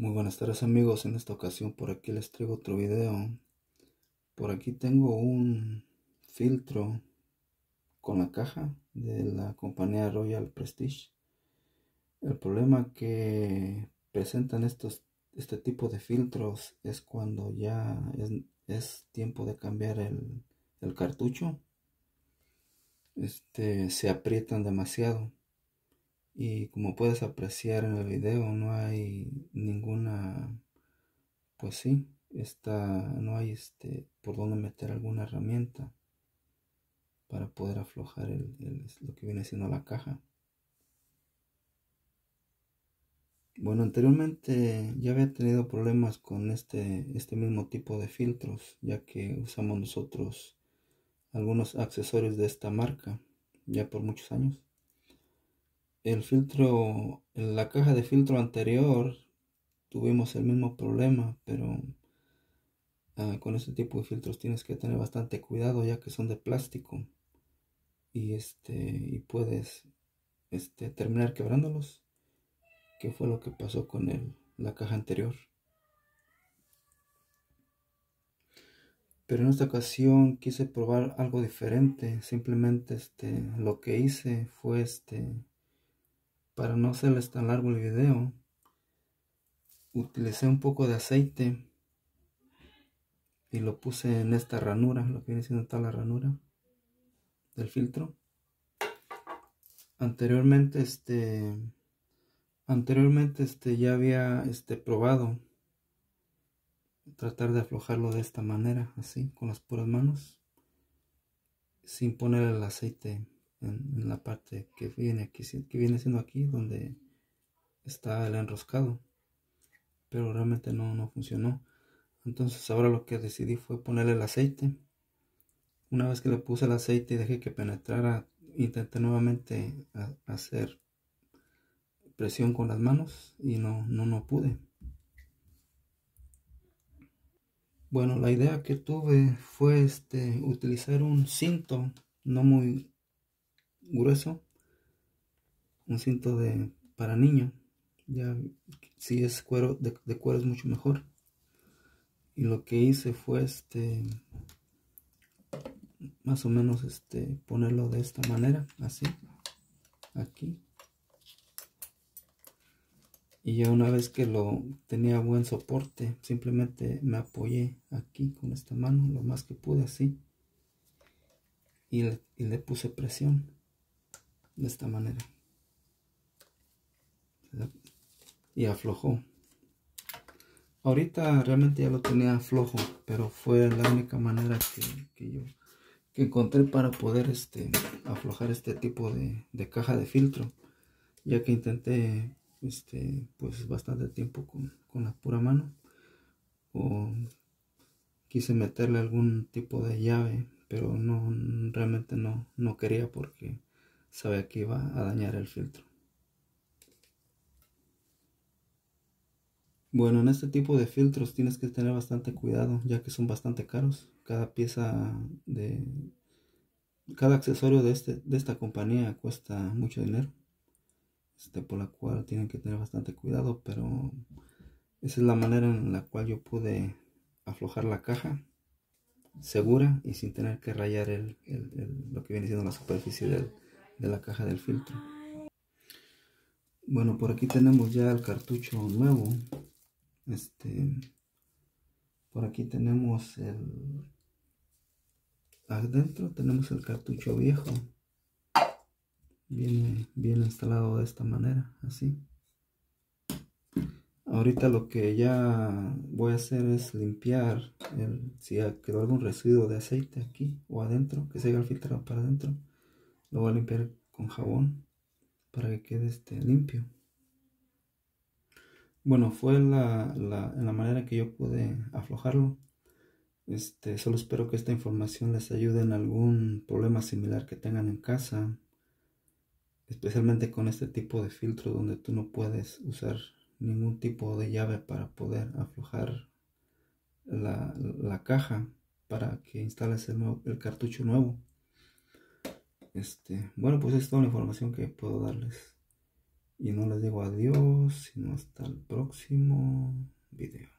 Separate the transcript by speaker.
Speaker 1: Muy buenas tardes amigos, en esta ocasión por aquí les traigo otro video. Por aquí tengo un filtro con la caja de la compañía Royal Prestige. El problema que presentan estos este tipo de filtros es cuando ya es, tiempo de cambiar el, el cartucho. Este se aprietan demasiado y como puedes apreciar en el video no hay ninguna pues sí está no hay este por donde meter alguna herramienta para poder aflojar el, lo que viene siendo la caja. Bueno anteriormente ya había tenido problemas con este este mismo tipo de filtros ya que usamos nosotros algunos accesorios de esta marca ya por muchos años el filtro, en la caja de filtro anterior tuvimos el mismo problema, pero ah, con este tipo de filtros tienes que tener bastante cuidado ya que son de plástico y este y puedes este terminar quebrándolos, que fue lo que pasó con el, la caja anterior. Pero en esta ocasión quise probar algo diferente, simplemente este lo que hice fue este para no hacerles tan largo el video, utilicé un poco de aceite y lo puse en esta ranura, lo que viene siendo tal la ranura del filtro. Anteriormente, este, anteriormente, este, ya había, este, probado tratar de aflojarlo de esta manera, así, con las puras manos, sin poner el aceite en, la parte que viene aquí, que viene siendo aquí donde está el enroscado. Pero realmente no, no funcionó. Entonces ahora lo que decidí fue ponerle el aceite. Una vez que le puse el aceite y dejé que penetrara, intenté nuevamente hacer presión con las manos y no, no, no pude. Bueno, la idea que tuve fue este, utilizar un cinto no muy grueso, un cinto de para niño. Ya si es cuero de, cuero es mucho mejor. Y lo que hice fue este más o menos este ponerlo de esta manera, así, aquí. Y ya una vez que lo tenía buen soporte, simplemente me apoyé aquí con esta mano, lo más que pude así. Y y le puse presión de esta manera. Y aflojó. Ahorita realmente ya lo tenía flojo pero fue la única manera que, yo que encontré para poder este aflojar este tipo de, caja de filtro ya que intenté este pues bastante tiempo con, con la pura mano o quise meterle algún tipo de llave pero no realmente no no quería porque sabe que va a dañar el filtro. Bueno, en este tipo de filtros tienes que tener bastante cuidado ya que son bastante caros. Cada pieza de... Cada accesorio de, este, de esta compañía cuesta mucho dinero. Este, por la cual tienen que tener bastante cuidado, pero esa es la manera en la cual yo pude aflojar la caja segura y sin tener que rayar lo que viene siendo la superficie del, de la caja del filtro. Bueno por aquí tenemos ya el cartucho nuevo. Este por aquí tenemos el adentro tenemos el cartucho viejo. Viene bien instalado de esta manera así. Ahorita lo que ya voy a hacer es limpiar el, si quedó algún residuo de aceite aquí o adentro que se haya filtrado para adentro lo voy a limpiar con jabón para que quede este limpio. Bueno fue la, la, la manera que yo pude aflojarlo. Este solo espero que esta información les ayude en algún problema similar que tengan en casa especialmente con este tipo de filtro donde tú no puedes usar ningún tipo de llave para poder aflojar la, la caja para que instales el, el cartucho nuevo este, bueno, pues es toda la información que puedo darles. Y no les digo adiós, sino hasta el próximo video.